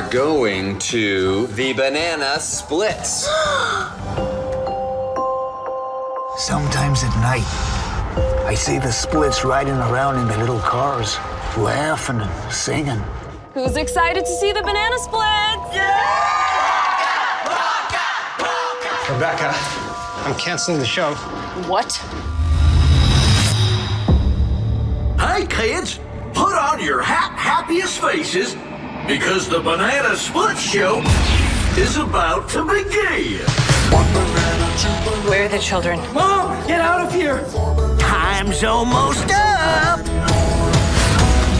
to the banana splits. Sometimes at night, I see the splits riding around in their little cars, laughing and singing. Who's excited to see the banana splits? Rebecca, I'm canceling the show. What? Hey, kids, put on your ha- happiest faces because the Banana Split Show is about to begin. Where are the children? Mom, get out of here. Time's almost up.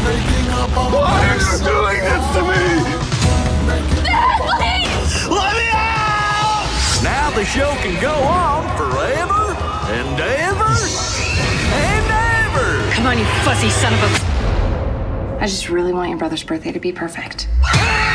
Why are you doing this to me? Dad, please! Let me out! Now the show can go on forever and ever and ever. Come on, you fuzzy son of a. I just really want your brother's birthday to be perfect.